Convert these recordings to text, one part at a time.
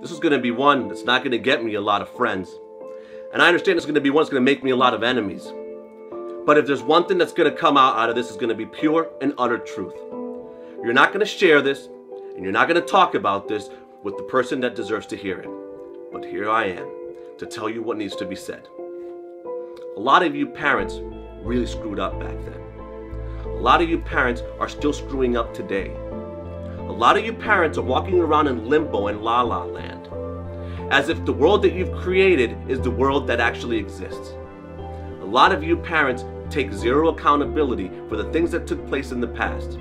This is going to be one that's not going to get me a lot of friends. And I understand it's going to be one that's going to make me a lot of enemies. But if there's one thing that's going to come out out of this, it's going to be pure and utter truth. You're not going to share this, and you're not going to talk about this with the person that deserves to hear it. But here I am to tell you what needs to be said. A lot of you parents really screwed up back then. A lot of you parents are still screwing up today. A lot of you parents are walking around in limbo and la la land, as if the world that you've created is the world that actually exists. A lot of you parents take zero accountability for the things that took place in the past.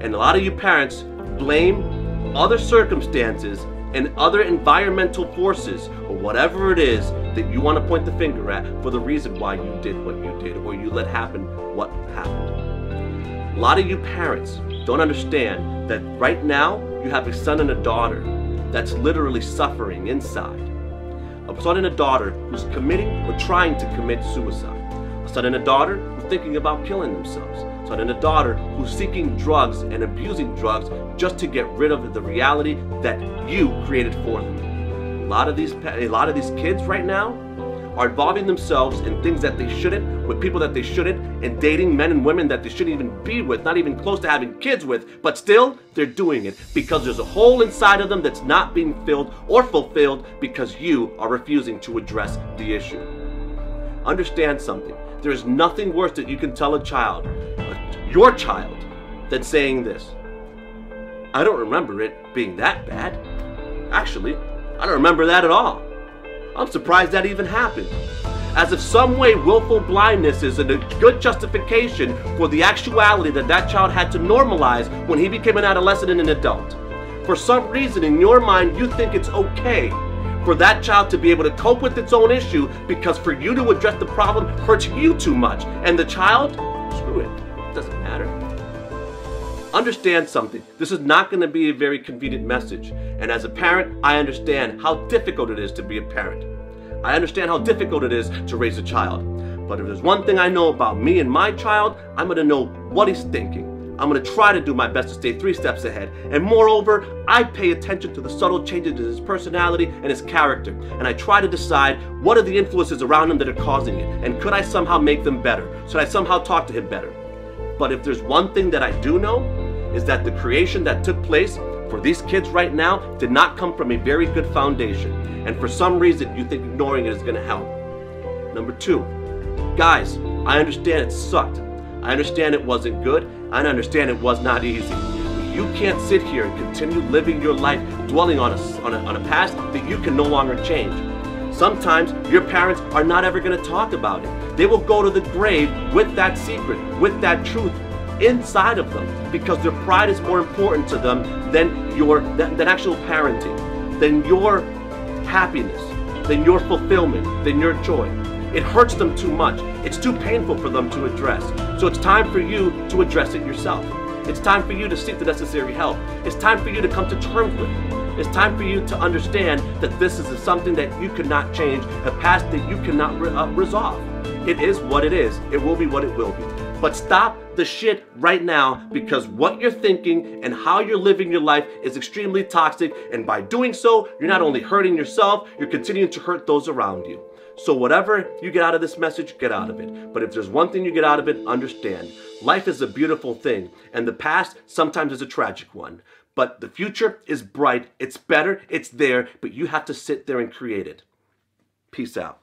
And a lot of you parents blame other circumstances and other environmental forces or whatever it is that you want to point the finger at for the reason why you did what you did or you let happen what happened. A lot of you parents don't understand that right now you have a son and a daughter that's literally suffering inside. A son and a daughter who's committing or trying to commit suicide. A son and a daughter who's thinking about killing themselves. A son and a daughter who's seeking drugs and abusing drugs just to get rid of the reality that you created for them. A lot of these a lot of these kids right now are involving themselves in things that they shouldn't, with people that they shouldn't, and dating men and women that they shouldn't even be with, not even close to having kids with, but still, they're doing it because there's a hole inside of them that's not being filled or fulfilled because you are refusing to address the issue. Understand something. There is nothing worse that you can tell a child, your child, than saying this. I don't remember it being that bad. Actually, I don't remember that at all. I'm surprised that even happened. As if some way willful blindness is a good justification for the actuality that that child had to normalize when he became an adolescent and an adult. For some reason in your mind you think it's okay for that child to be able to cope with its own issue because for you to address the problem hurts you too much. And the child, screw it, it doesn't matter. Understand something. This is not going to be a very convenient message. And as a parent, I understand how difficult it is to be a parent. I understand how difficult it is to raise a child. But if there's one thing I know about me and my child, I'm going to know what he's thinking. I'm going to try to do my best to stay three steps ahead. And moreover, I pay attention to the subtle changes in his personality and his character. And I try to decide what are the influences around him that are causing it. And could I somehow make them better? Should I somehow talk to him better? But if there's one thing that I do know, is that the creation that took place for these kids right now did not come from a very good foundation. And for some reason, you think ignoring it is going to help. Number two, guys, I understand it sucked. I understand it wasn't good. I understand it was not easy. You can't sit here and continue living your life dwelling on a, on a, on a past that you can no longer change. Sometimes your parents are not ever going to talk about it. They will go to the grave with that secret, with that truth, inside of them because their pride is more important to them than your than, than actual parenting, than your happiness, than your fulfillment, than your joy. It hurts them too much. It's too painful for them to address. So it's time for you to address it yourself. It's time for you to seek the necessary help. It's time for you to come to terms with it. It's time for you to understand that this is something that you cannot change, a past that you cannot re uh, resolve. It is what it is. It will be what it will be. But stop the shit right now because what you're thinking and how you're living your life is extremely toxic. And by doing so, you're not only hurting yourself, you're continuing to hurt those around you. So whatever you get out of this message, get out of it. But if there's one thing you get out of it, understand. Life is a beautiful thing, and the past sometimes is a tragic one. But the future is bright, it's better, it's there, but you have to sit there and create it. Peace out.